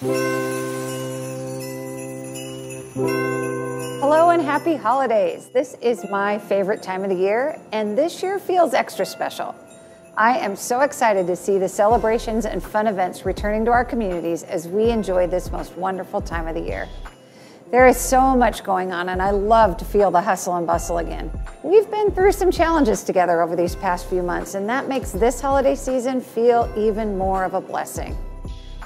Hello and happy holidays. This is my favorite time of the year, and this year feels extra special. I am so excited to see the celebrations and fun events returning to our communities as we enjoy this most wonderful time of the year. There is so much going on, and I love to feel the hustle and bustle again. We've been through some challenges together over these past few months, and that makes this holiday season feel even more of a blessing.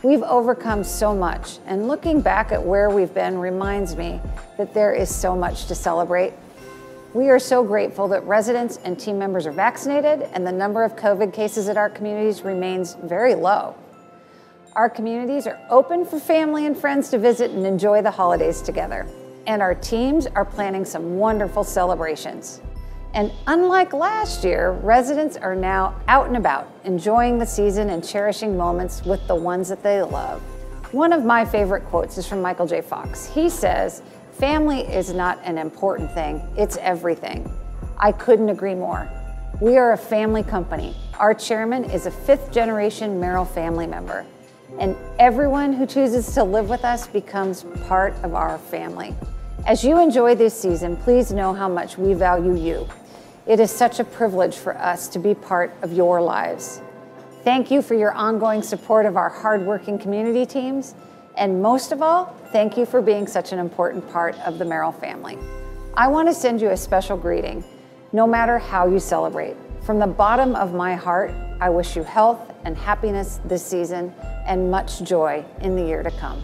We've overcome so much, and looking back at where we've been reminds me that there is so much to celebrate. We are so grateful that residents and team members are vaccinated, and the number of COVID cases at our communities remains very low. Our communities are open for family and friends to visit and enjoy the holidays together. And our teams are planning some wonderful celebrations. And unlike last year, residents are now out and about, enjoying the season and cherishing moments with the ones that they love. One of my favorite quotes is from Michael J. Fox. He says, Family is not an important thing, it's everything. I couldn't agree more. We are a family company. Our chairman is a fifth generation Merrill family member and everyone who chooses to live with us becomes part of our family. As you enjoy this season, please know how much we value you. It is such a privilege for us to be part of your lives. Thank you for your ongoing support of our hardworking community teams. And most of all, thank you for being such an important part of the Merrill family. I want to send you a special greeting, no matter how you celebrate. From the bottom of my heart, I wish you health and happiness this season and much joy in the year to come.